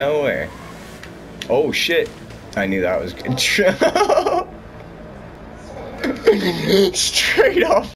Nowhere. Oh shit. I knew that was good. Straight off